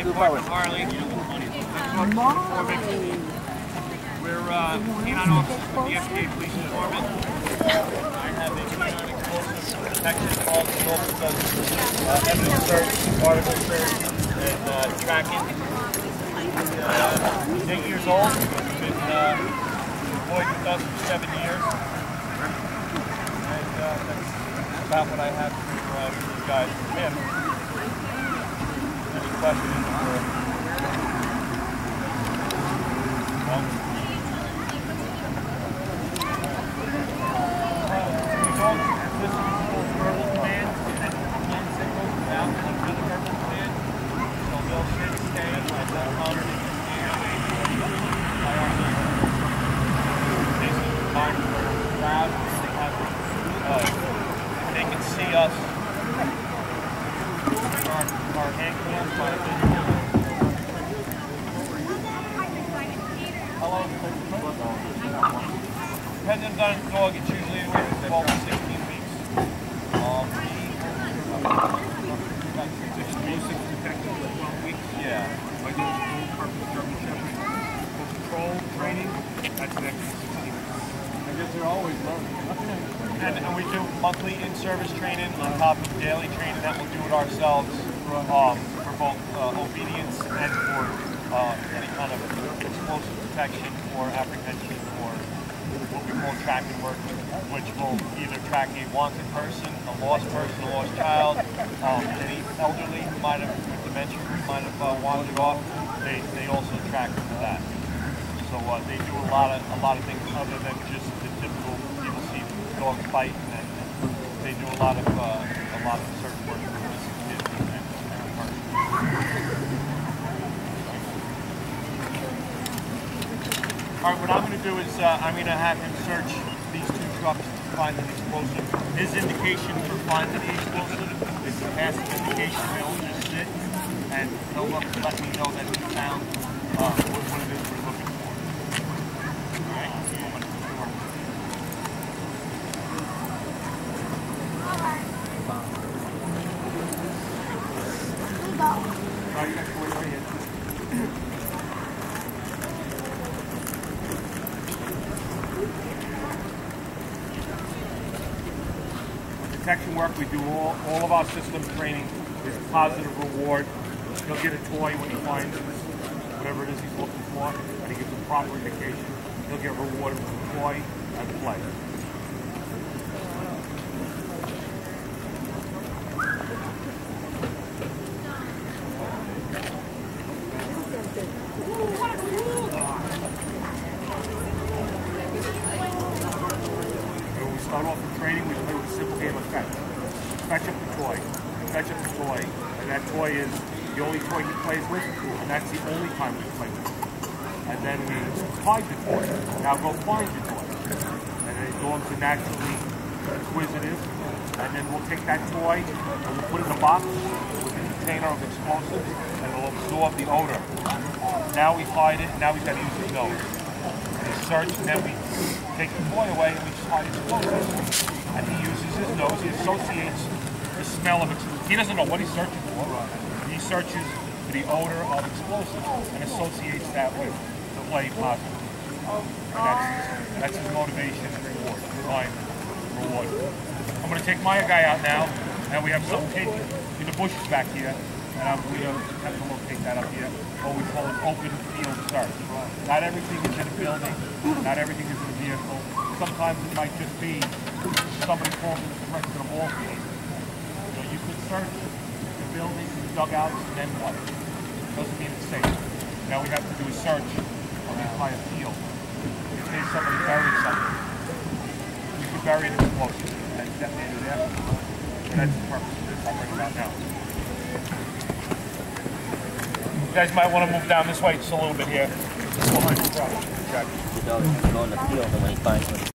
canine partner Harley. We're uh, canine officers with the MTA Police Department. I have a canine explosive protection policy also does uh, evidence search, article search, and uh, tracking. Uh, he's eight years old. He's been uh, employed with us for seven years. And uh, that's about what I have for, uh, for you guys. Ma'am, any questions? Or, well, they can see us. Our, our hand cams by Depending on the dog, it's usually anywhere from 12 to 16 weeks. Explosive detected for 12 weeks. yeah. Like those dual purpose German Shepherds. For training, that's an extra 16 weeks. I guess they're always learning. And, and we do monthly in-service training on top of daily training that we'll do it ourselves um, for both uh, obedience and for uh, any kind of explosive detection or apprehension or what we call tracking work, which will either track a wanted person, a lost person, a lost child, um, any elderly who might have, with dementia, who might have uh, wandered off, they, they also track for that. So uh, they do a lot of a lot of things other than just the see dogs fight, and, and they do a lot of uh, a lot of certain work with this kid and, and. All right, what I'm going to do is uh, I'm going to have him search these two trucks to find an explosive. His indication for finding the explosive is the passive indication. He'll just sit and he'll let me know that he found uh, what, what it is we're looking for. Okay? I'm gonna do it. All right, you got your way right here. Detection work, we do all, all of our system training is positive reward. He'll get a toy when he finds whatever it is he's looking for, and he gives a proper indication. He'll get rewarded with a toy and play. Start off the training, we play with a simple game of fetch. Fetch up the toy, fetch up the toy, and that toy is the only toy he plays with, and that's the only time we play with it. And then we hide the toy. Now go find the toy. And then dogs are naturally inquisitive, and then we'll take that toy and we'll put it in a box with a container of explosives, and it'll absorb the odor. Now we hide it, now we've got to use his nose. Search, and then we take the toy away and we just hide explosives. And he uses his nose, he associates the smell of explosives. He doesn't know what he's searching for. He searches for the odor of explosives and associates that with the play positive. That's his, that's his motivation and reward, time reward. I'm going to take my guy out now, and we have some kid in the bushes back here, and I'm going to have to locate that up here. What we call an open field search. Not everything is in a building, not everything is in a vehicle. Sometimes it might just be somebody calling right to the ball field. So you could search the building, the dugouts, and then what? Doesn't mean it's safe. Now we have to do a search of the entire field. In case somebody buried something. We could bury the explosive detonate it there. And that's the purpose of this I'm right about now. You guys might want to move down this way just a little bit here. Behind the truck.